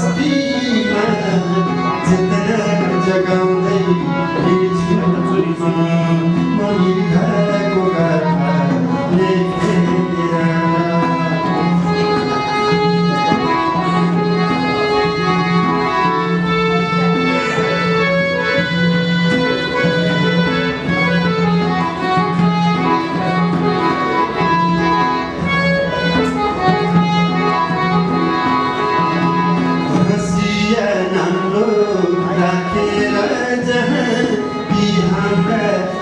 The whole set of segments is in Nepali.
must be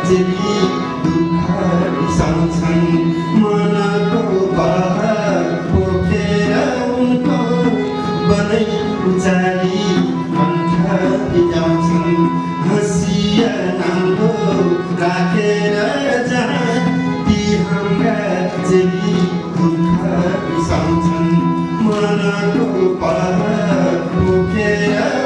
हाम्रा चेली दुःख बिसाउँछन् मनको बहार पोखेर उनको बनै उचाली कण्ठ बिजाउँछन् हँसिया नाम्रो राखेर जहाँ ती हाम्रा चेली दुःख बिसाउँछन् मनको पहाड पोखेर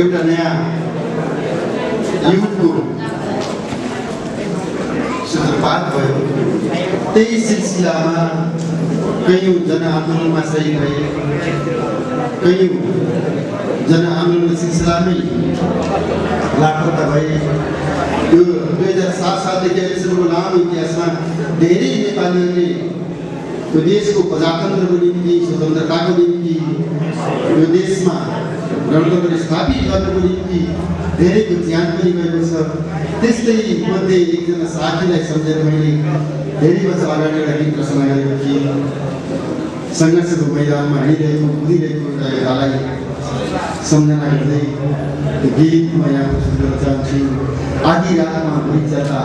एउटा नयाँ युगको सूत्रपात भयो त्यही सिलसिलामा कैयौँ जनआन्दोलनमा सही भए कैयौँ जनआन्दोलनको सिलसिलामै लापता भए यो दुई हजार सात सालदेखि अहिलेसम्मको लामो इतिहासमा धेरै नेपालीहरूले यो देशको प्रजातन्त्रको निम्ति स्वतन्त्रताको निम्ति यो देशमा गणतन्त्र स्थापित गर्नको निम्ति धेरैको ज्यान पनि गएको छ। त्यस्तै मध्ये एकजना साथीलाई सम्झेर मैले धेरै वर्ष अगाडि एउटा गीत रचना गरेको थिएँ। सङ्घर्षको मैदानमा हिँडिरहेको कुदिरहेको एउटा एउटालाई सम्झना गर्दै त्यो गीत म यहाँ गर्न चाहन्छु। आधी रातमा भुइँचता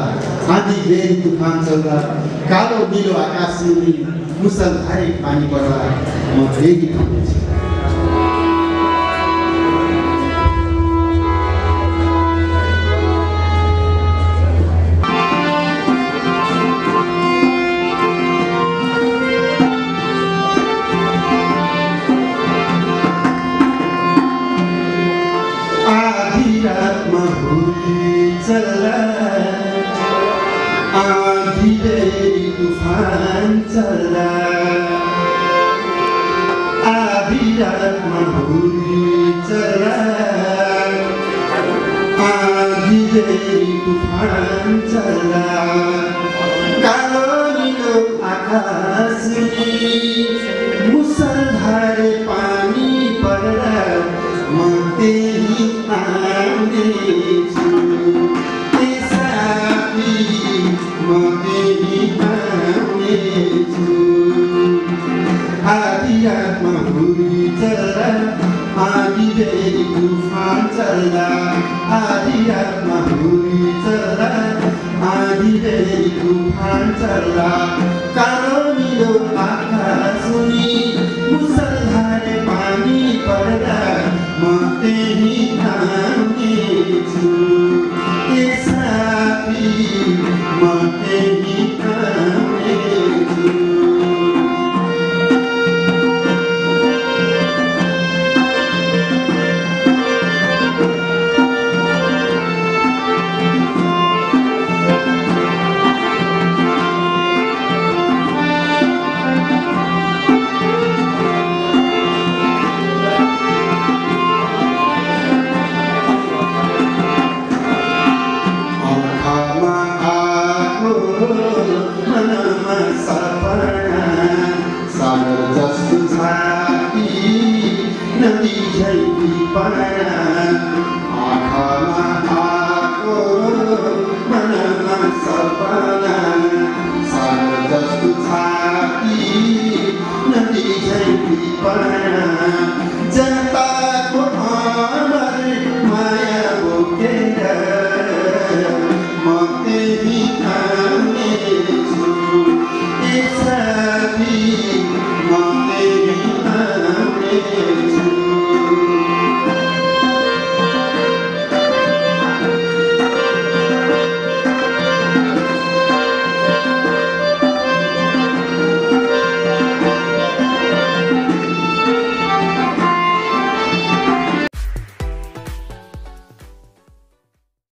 आधी बेरी तुफान चल्दा कालो निलो आकाश मुनि मुसलधारे पानी पर्दा म फेरि थाम्छु आधी रातमा भुइँचल्ला आधी बेरी तुफान पानी पर्दा म त्यही तुफान चल्दा आधी रातमा भुइँ चल्दा आधी बेरी तुफान चल्दा कालो Yeah.